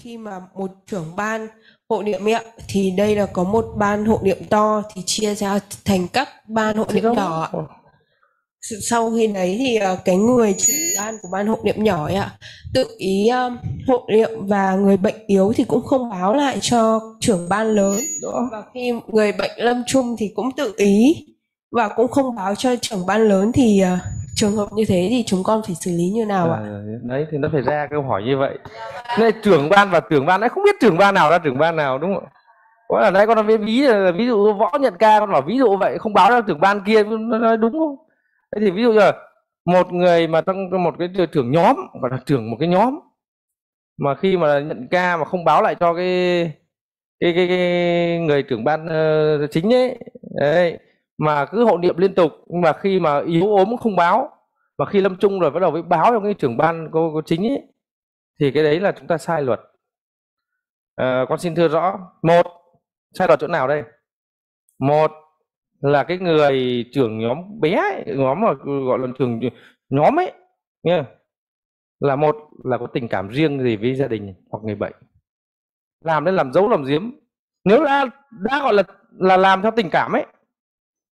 khi mà một trưởng ban hộ niệm ấy thì đây là có một ban hộ niệm to thì chia ra thành các ban hộ niệm nhỏ ạ. Sau khi đấy thì ờ, cái người trưởng ban của ban hộ niệm nhỏ ấy ạ, tự ý ờ, hộ niệm và người bệnh yếu thì cũng không báo lại cho trưởng ban lớn. Và khi người bệnh lâm chung thì cũng tự ý và cũng không báo cho trưởng ban lớn thì ờ, trường hợp như thế thì chúng con phải xử lý như nào ạ? À, đấy thì nó phải ra câu hỏi như vậy. Nên trưởng ban và trưởng ban ấy không biết trưởng ban nào ra trưởng ban nào đúng không có là đấy con nói ví là ví dụ võ nhận ca con bảo ví dụ vậy không báo ra trưởng ban kia nó nói đúng không? Thế thì ví dụ như là một người mà trong một cái trưởng nhóm gọi là trưởng một cái nhóm mà khi mà nhận ca mà không báo lại cho cái cái cái, cái người trưởng ban uh, chính ấy đấy mà cứ hộ niệm liên tục nhưng mà khi mà yếu ốm không báo mà khi lâm chung rồi bắt đầu mới báo cho cái trưởng ban cô, cô chính ấy thì cái đấy là chúng ta sai luật. À, con xin thưa rõ một sai luật chỗ nào đây? Một là cái người trưởng nhóm bé ấy, nhóm mà gọi là trưởng nhóm ấy nghe là một là có tình cảm riêng gì với gia đình hoặc người bệnh. Làm nên làm dấu làm giếm. Nếu đã đã gọi là là làm theo tình cảm ấy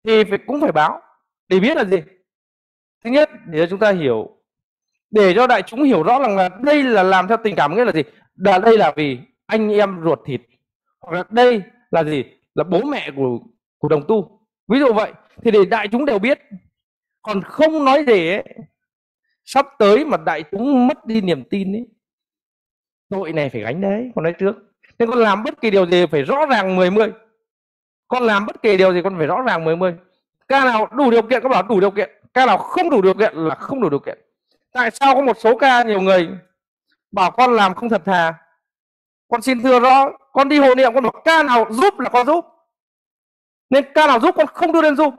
thì phải, cũng phải báo để biết là gì? Thứ nhất, để cho chúng ta hiểu, để cho đại chúng hiểu rõ rằng là đây là làm theo tình cảm nghĩa là gì? Là đây là vì anh em ruột thịt, hoặc là đây là gì? Là bố mẹ của của đồng tu. Ví dụ vậy, thì để đại chúng đều biết. Còn không nói gì ấy, sắp tới mà đại chúng mất đi niềm tin ấy, tội này phải gánh đấy, con nói trước. Nên con làm bất kỳ điều gì phải rõ ràng mười mươi con làm bất kỳ điều gì, con phải rõ ràng mười mươi. Ca nào đủ điều kiện, con bảo đủ điều kiện. Ca nào không đủ điều kiện là không đủ điều kiện. Tại sao có một số ca nhiều người bảo con làm không thật thà? Con xin thưa rõ, con đi hộ niệm, con bảo ca nào giúp là con giúp. Nên ca nào giúp con không đưa lên zoom.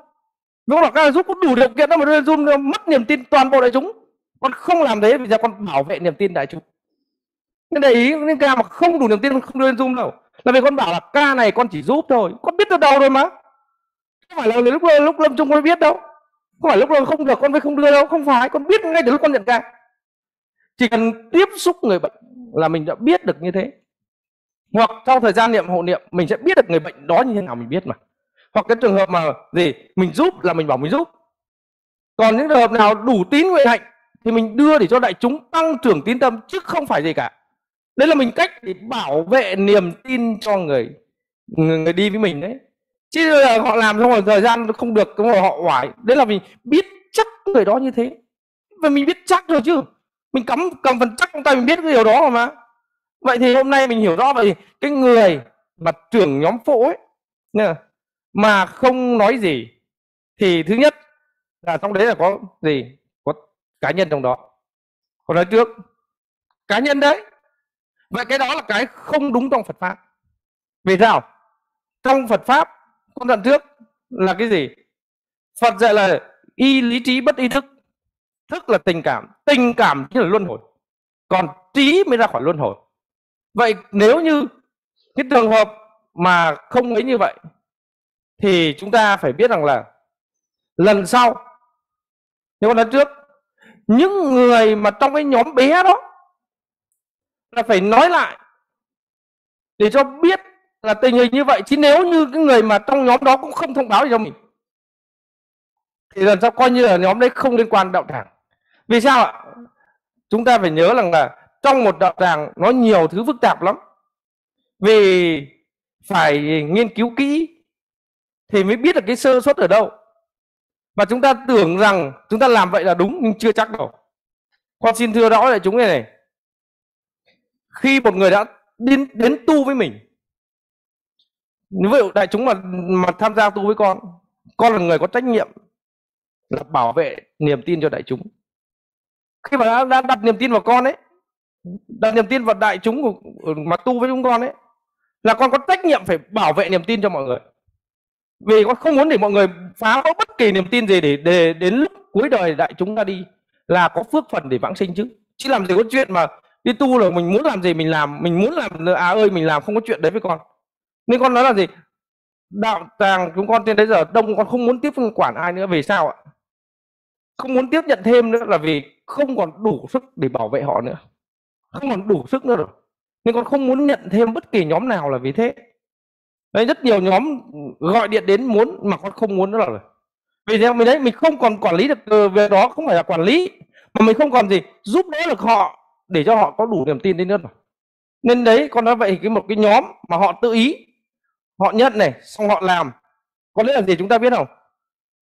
Nếu là ca nào giúp, con đủ điều kiện đó mà đưa lên zoom mất niềm tin toàn bộ đại chúng. Con không làm thế vì giờ con bảo vệ niềm tin đại chúng. Nên để ý, những ca mà không đủ niềm tin con không đưa lên zoom đâu là vì con bảo là ca này con chỉ giúp thôi. Con biết từ đầu rồi mà. Không phải là lúc lúc lâm chung con biết đâu. Không phải lúc nào không được con mới không đưa đâu. Không phải, con biết ngay từ lúc con nhận ca. Chỉ cần tiếp xúc người bệnh là mình đã biết được như thế. Hoặc sau thời gian niệm, hộ niệm, mình sẽ biết được người bệnh đó như thế nào mình biết mà. Hoặc cái trường hợp mà gì, mình giúp là mình bảo mình giúp. Còn những trường hợp nào đủ tín nguyện hạnh thì mình đưa để cho đại chúng tăng trưởng tín tâm chứ không phải gì cả đấy là mình cách để bảo vệ niềm tin cho người người, người đi với mình đấy. Chứ là họ làm trong một thời gian không được cái họ hoài. đấy là mình biết chắc người đó như thế. Và mình biết chắc rồi chứ. Mình cắm cầm phần chắc trong tay mình biết cái điều đó rồi mà. Vậy thì hôm nay mình hiểu rõ vậy cái người mà trưởng nhóm phụ ấy mà không nói gì thì thứ nhất là trong đấy là có gì? Có cá nhân trong đó. Còn nói trước. Cá nhân đấy vậy cái đó là cái không đúng trong Phật pháp. Vì sao? Trong Phật pháp, con đoạn trước là cái gì? Phật dạy là y lý trí bất y thức thức là tình cảm. Tình cảm chính là luân hồi. Còn trí mới ra khỏi luân hồi. Vậy nếu như cái trường hợp mà không ấy như vậy, thì chúng ta phải biết rằng là lần sau, nếu lần trước, những người mà trong cái nhóm bé đó là phải nói lại để cho biết là tình hình như vậy. Chứ nếu như cái người mà trong nhóm đó cũng không thông báo cho mình, thì lần sau coi như là nhóm đấy không liên quan đạo tràng. Vì sao ạ? Chúng ta phải nhớ rằng là trong một đạo tràng nó nhiều thứ phức tạp lắm. Vì phải nghiên cứu kỹ thì mới biết được cái sơ suất ở đâu. Và chúng ta tưởng rằng chúng ta làm vậy là đúng nhưng chưa chắc đâu. Con xin thưa rõ lại chúng này này khi một người đã đến đến tu với mình. Nếu vậy đại chúng mà mà tham gia tu với con con là người có trách nhiệm là bảo vệ niềm tin cho đại chúng. Khi mà đã, đã đặt niềm tin vào con ấy đặt niềm tin vào đại chúng của, mà tu với chúng con ấy là con có trách nhiệm phải bảo vệ niềm tin cho mọi người. Vì con không muốn để mọi người phá vỡ bất kỳ niềm tin gì để, để đến lúc cuối đời đại chúng ta đi là có phước phần để vãng sinh chứ. Chứ làm gì có chuyện mà đi tu là mình muốn làm gì mình làm, mình muốn làm à ơi, mình làm không có chuyện đấy với con. Nên con nói là gì? Đạo tràng chúng con trên đấy giờ đông con không muốn tiếp quản ai nữa, vì sao ạ? Không muốn tiếp nhận thêm nữa là vì không còn đủ sức để bảo vệ họ nữa. Không còn đủ sức nữa rồi. Nên con không muốn nhận thêm bất kỳ nhóm nào là vì thế. Đấy, rất nhiều nhóm gọi điện đến muốn mà con không muốn nữa rồi. Vì thế mình, đấy, mình không còn quản lý được ờ, việc đó không phải là quản lý, mà mình không còn gì, giúp đỡ được họ để cho họ có đủ niềm tin đến nước mà. nên đấy, con nói vậy cái một cái nhóm mà họ tự ý, họ nhận này, xong họ làm. Có lẽ là gì chúng ta biết không?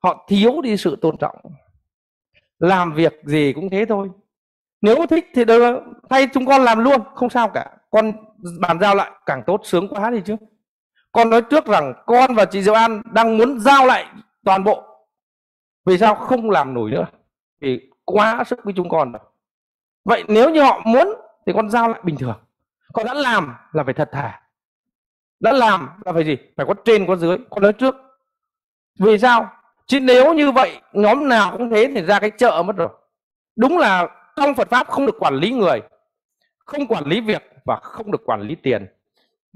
Họ thiếu đi sự tôn trọng. Làm việc gì cũng thế thôi. Nếu thích thì đưa thay chúng con làm luôn, không sao cả. Con bàn giao lại, càng tốt, sướng quá đi chứ. Con nói trước rằng con và chị Diệu An đang muốn giao lại toàn bộ. Vì sao? Không làm nổi nữa. Vì quá sức với chúng con rồi vậy nếu như họ muốn thì con giao lại bình thường. Con đã làm là phải thật thà. Đã làm là phải gì? Phải có trên, có dưới con nói trước. Vì sao? Chứ nếu như vậy, nhóm nào cũng thế thì ra cái chợ mất rồi. Đúng là trong Phật pháp không được quản lý người, không quản lý việc và không được quản lý tiền.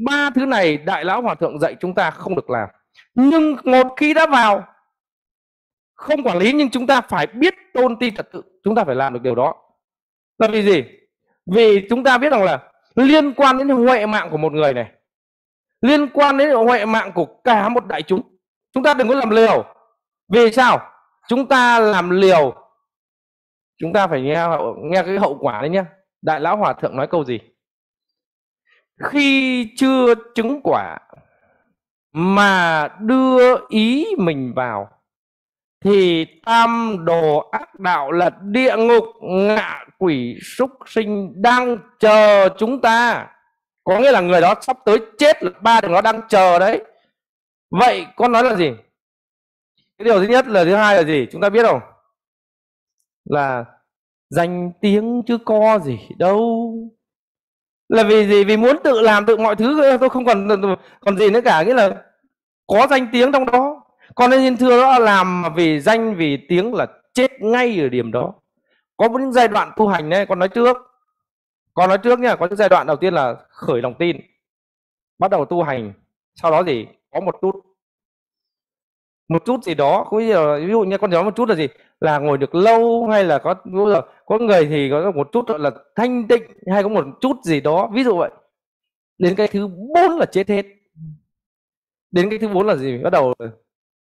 Ba thứ này đại lão hòa thượng dạy chúng ta không được làm. Nhưng một khi đã vào, không quản lý nhưng chúng ta phải biết tôn ti trật tự, chúng ta phải làm được điều đó là vì gì? Vì chúng ta biết rằng là liên quan đến huệ mạng của một người này, liên quan đến huệ mạng của cả một đại chúng. Chúng ta đừng có làm liều. Vì sao? Chúng ta làm liều. Chúng ta phải nghe nghe cái hậu quả đấy nhá. Đại lão hòa thượng nói câu gì? Khi chưa chứng quả mà đưa ý mình vào, thì tam đồ ác đạo là địa ngục ngạ quỷ súc sinh đang chờ chúng ta. Có nghĩa là người đó sắp tới chết là ba đường nó đang chờ đấy. Vậy con nói là gì? Cái điều thứ nhất là thứ hai là gì? Chúng ta biết không? Là danh tiếng chứ có gì đâu. Là vì gì? Vì muốn tự làm tự mọi thứ tôi không còn còn gì nữa cả. Nghĩa là có danh tiếng trong đó. Còn nên thưa đó, làm vì danh, vì tiếng là chết ngay ở điểm đó có những giai đoạn tu hành đấy con nói trước. Con nói trước nha có những giai đoạn đầu tiên là khởi lòng tin bắt đầu tu hành. Sau đó gì có một chút một chút gì đó ví dụ, ví dụ như con nói một chút là gì? Là ngồi được lâu hay là có có người thì có một chút là thanh tịnh hay có một chút gì đó. Ví dụ vậy. Đến cái thứ bốn là chết hết. Đến cái thứ bốn là gì? Bắt đầu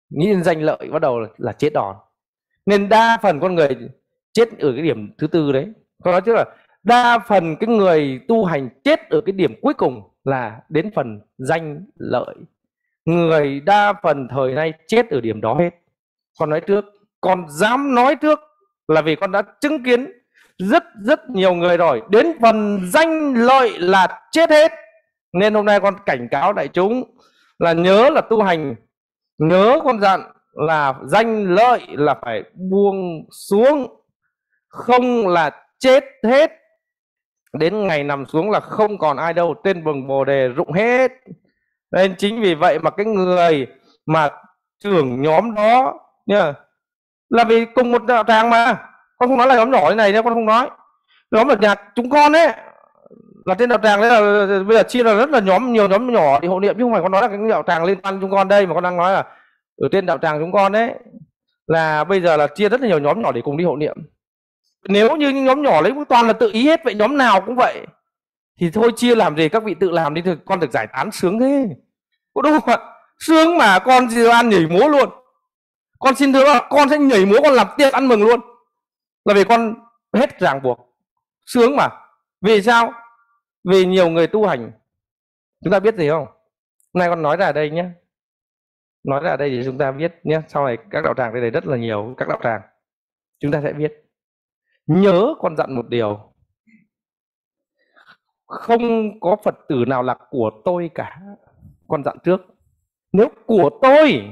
nghĩ đến danh lợi bắt đầu là chết đòn. Nên đa phần con người chết ở cái điểm thứ tư đấy. Con nói trước là đa phần cái người tu hành chết ở cái điểm cuối cùng là đến phần danh lợi. Người đa phần thời nay chết ở điểm đó hết. Con nói trước, con dám nói trước là vì con đã chứng kiến rất rất nhiều người rồi. Đến phần danh lợi là chết hết. Nên hôm nay con cảnh cáo đại chúng là nhớ là tu hành, nhớ con dặn là danh lợi là phải buông xuống không là chết hết. Đến ngày nằm xuống là không còn ai đâu, tên bừng bồ đề rụng hết. Nên chính vì vậy mà cái người mà trưởng nhóm đó nha là vì cùng một đạo tràng mà. Con không nói là nhóm nhỏ như này nha con không nói. Nhóm là nhà chúng con ấy, là trên đạo tràng đấy là, bây giờ chia là rất là nhóm, nhiều nhóm nhỏ thì hộ niệm, chứ không phải con nói là cái đạo tràng liên quan chúng con đây, mà con đang nói là ừ, ở trên đạo tràng chúng con đấy là bây giờ là chia rất là nhiều nhóm nhỏ để cùng đi hộ niệm nếu như những nhóm nhỏ lấy toàn là tự ý hết, vậy nhóm nào cũng vậy. Thì thôi chia làm gì, các vị tự làm đi thì con được giải tán sướng thế. Có đúng không ạ? Sướng mà, con gì ăn nhảy múa luôn. Con xin thưa là con sẽ nhảy múa, con làm tiệc ăn mừng luôn. Là vì con hết ràng buộc. Sướng mà. Vì sao? Vì nhiều người tu hành. Chúng ta biết gì không? Hôm nay con nói ra đây nhé. Nói ra đây thì chúng ta biết nhé. Sau này các đạo tràng đây này rất là nhiều, các đạo tràng. Chúng ta sẽ biết nhớ con dặn một điều. Không có phật tử nào là của tôi cả. Con dặn trước. Nếu của tôi,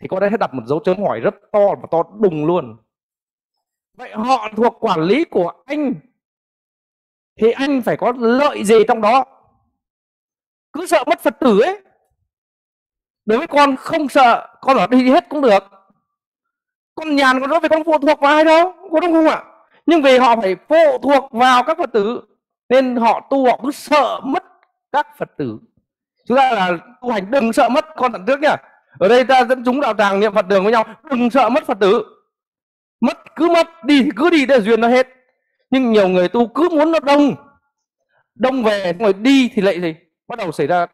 thì con đã đặt một dấu chấm hỏi rất to và to đùng luôn. Vậy họ thuộc quản lý của anh, thì anh phải có lợi gì trong đó? Cứ sợ mất phật tử ấy. Đối với con, không sợ, con ở đi hết cũng được. Con nhàn con nói về con, phụ thuộc vào ai đâu có đúng không ạ? Nhưng vì họ phải phụ thuộc vào các phật tử, nên họ tu họ cứ sợ mất các phật tử. Chúng ta là tu hành đừng sợ mất, con tận trước nhá. Ở đây ta dẫn chúng đạo tràng niệm phật đường với nhau, đừng sợ mất phật tử. Mất cứ mất đi thì cứ đi, để duyên nó hết. Nhưng nhiều người tu cứ muốn nó đông. Đông về rồi đi thì lại gì? Bắt đầu xảy ra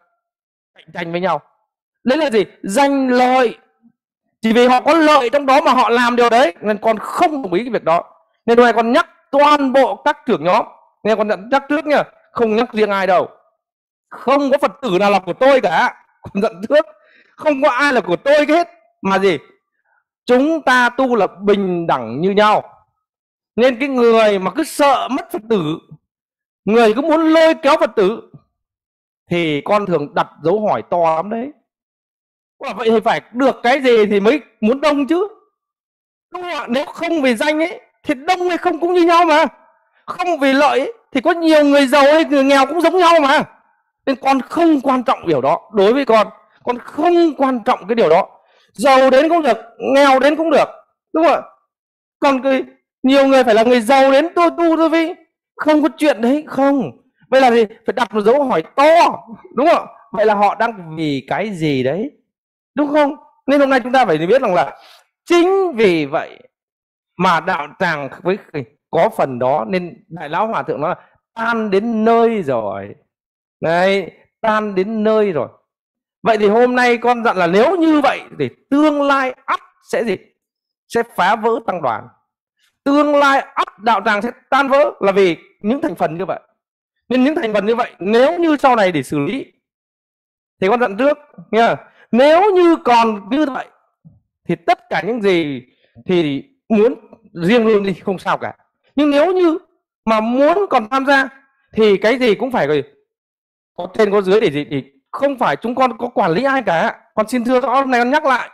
cạnh tranh với nhau. Đấy là gì? Danh lợi. Chỉ vì họ có lợi trong đó mà họ làm điều đấy, nên con không đồng ý cái việc đó nên hôm nay con nhắc toàn bộ các trưởng nhóm. Nghe con nhận nhắc trước nha không nhắc riêng ai đâu. Không có phật tử nào là của tôi cả. Con giận trước, không có ai là của tôi hết. Mà gì? Chúng ta tu là bình đẳng như nhau. Nên cái người mà cứ sợ mất phật tử, người cứ muốn lôi kéo phật tử, thì con thường đặt dấu hỏi to lắm đấy. Và vậy thì phải được cái gì thì mới muốn đông chứ? Đúng không ạ? Nếu không vì danh ấy thì đông hay không cũng như nhau mà. Không vì lợi thì có nhiều người giàu hay người nghèo cũng giống nhau mà. Nên con không quan trọng điều đó. Đối với con con không quan trọng cái điều đó. Giàu đến cũng được, nghèo đến cũng được. Đúng không ạ? Còn cái nhiều người phải là người giàu đến tôi tu thôi vì không có chuyện đấy, không. Vậy là gì? Phải đặt một dấu hỏi to. Đúng không vậy là họ đang vì cái gì đấy? Đúng không? Nên hôm nay chúng ta phải biết rằng là chính vì vậy mà đạo tràng với có phần đó, nên đại lão hòa thượng nói là tan đến nơi rồi. Đấy, tan đến nơi rồi. Vậy thì hôm nay con dặn là nếu như vậy thì tương lai ắt sẽ gì? Sẽ phá vỡ tăng đoàn. Tương lai ắt đạo tràng sẽ tan vỡ là vì những thành phần như vậy. Nên những thành phần như vậy, nếu như sau này để xử lý, thì con dặn trước nha nếu như còn như vậy, thì tất cả những gì thì muốn riêng luôn đi, không sao cả. Nhưng nếu như mà muốn còn tham gia, thì cái gì cũng phải có trên, có dưới để gì thì không phải chúng con có quản lý ai cả. Con xin thưa rõ này nay con nhắc lại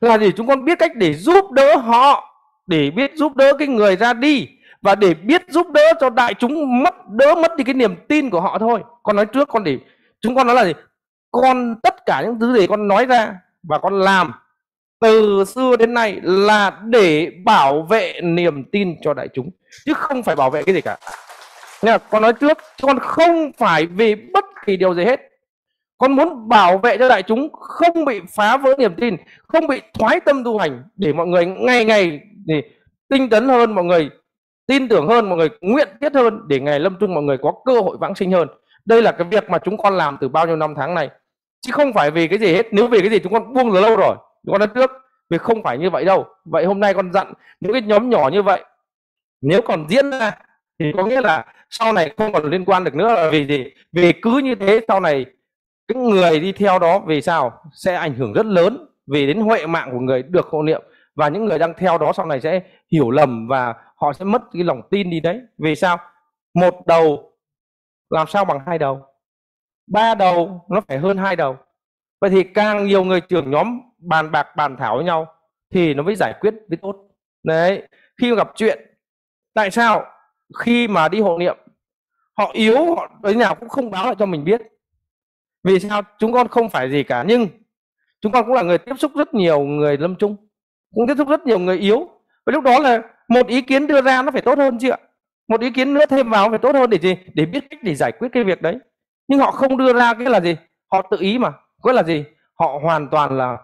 là gì? Chúng con biết cách để giúp đỡ họ, để biết giúp đỡ cái người ra đi và để biết giúp đỡ cho đại chúng mất, đỡ mất đi cái niềm tin của họ thôi. Con nói trước, con để, chúng con nói là gì? Con tất cả những thứ gì con nói ra và con làm từ xưa đến nay là để bảo vệ niềm tin cho đại chúng chứ không phải bảo vệ cái gì cả. Nha, con nói trước con không phải vì bất kỳ điều gì hết. Con muốn bảo vệ cho đại chúng không bị phá vỡ niềm tin không bị thoái tâm tu hành để mọi người ngày ngày thì tinh tấn hơn mọi người tin tưởng hơn mọi người nguyện thiết hơn để ngày lâm chung mọi người có cơ hội vãng sinh hơn. Đây là cái việc mà chúng con làm từ bao nhiêu năm tháng này. Chứ không phải vì cái gì hết. Nếu vì cái gì chúng con buông từ lâu rồi con đất nước, vì không phải như vậy đâu. Vậy hôm nay con dặn những cái nhóm nhỏ như vậy nếu còn diễn ra thì có nghĩa là sau này không còn liên quan được nữa là vì gì? Vì cứ như thế sau này cái người đi theo đó vì sao? Sẽ ảnh hưởng rất lớn vì đến huệ mạng của người được hộ niệm. Và những người đang theo đó sau này sẽ hiểu lầm và họ sẽ mất cái lòng tin đi đấy. Vì sao? Một đầu làm sao bằng hai đầu? Ba đầu nó phải hơn hai đầu. Vậy thì càng nhiều người trưởng nhóm bàn bạc, bàn thảo với nhau thì nó mới giải quyết mới tốt. Đấy, khi gặp chuyện, tại sao khi mà đi hộ niệm, họ yếu, họ tới nào cũng không báo lại cho mình biết. Vì sao? Chúng con không phải gì cả, nhưng chúng con cũng là người tiếp xúc rất nhiều người lâm chung, cũng tiếp xúc rất nhiều người yếu. Và lúc đó là một ý kiến đưa ra nó phải tốt hơn chứ ạ. Một ý kiến nữa thêm vào phải tốt hơn để gì? Để biết cách để giải quyết cái việc đấy. Nhưng họ không đưa ra cái là gì? Họ tự ý mà, có là gì? Họ hoàn toàn là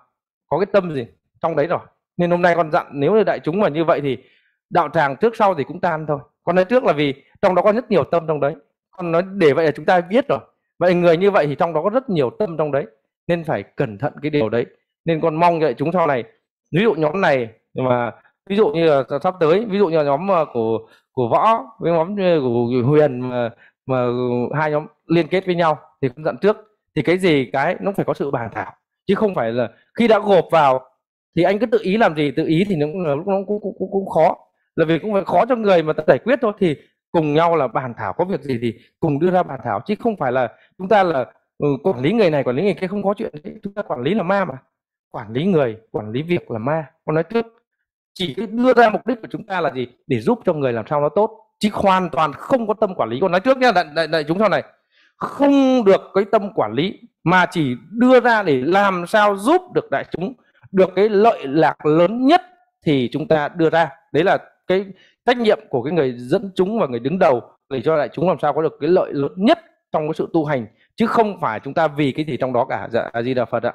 có cái tâm gì trong đấy rồi. Nên hôm nay con dặn, nếu như đại chúng mà như vậy thì đạo tràng trước sau thì cũng tan thôi. Con nói trước là vì trong đó có rất nhiều tâm trong đấy. Con nói để vậy là chúng ta biết rồi. Vậy người như vậy thì trong đó có rất nhiều tâm trong đấy. Nên phải cẩn thận cái điều đấy. Nên con mong vậy chúng sau này, ví dụ nhóm này mà, ví dụ như là sắp tới, ví dụ như là nhóm ờ, của của võ, với nhóm ờ, của huyền mà mà hai nhóm liên kết với nhau thì con dặn trước. Thì cái gì cái nó phải có sự bàn thảo chứ không phải là khi đã gộp vào thì anh cứ tự ý làm gì tự ý thì nó lúc nó cũng, cũng, cũng, cũng khó. Là vì cũng phải khó cho người mà ta giải quyết thôi thì cùng nhau là bàn thảo có việc gì thì cùng đưa ra bàn thảo. Chứ không phải là chúng ta là ừ, quản lý người này quản lý người kia không có chuyện đấy. Chúng ta quản lý là ma mà. Quản lý người quản lý việc là ma. Con nói trước chỉ đưa ra mục đích của chúng ta là gì? Để giúp cho người làm sao nó tốt. Chứ hoàn toàn không có tâm quản lý. Con nói trước nha đại, đại, đại chúng sau này. Không được cái tâm quản lý mà chỉ đưa ra để làm sao giúp được đại chúng được cái lợi lạc lớn nhất thì chúng ta đưa ra. Đấy là cái trách nhiệm của cái người dẫn chúng và người đứng đầu để cho đại chúng làm sao có được cái lợi lớn nhất trong cái sự tu hành, chứ không phải chúng ta vì cái gì trong đó cả. Dạ a di đà phật ạ.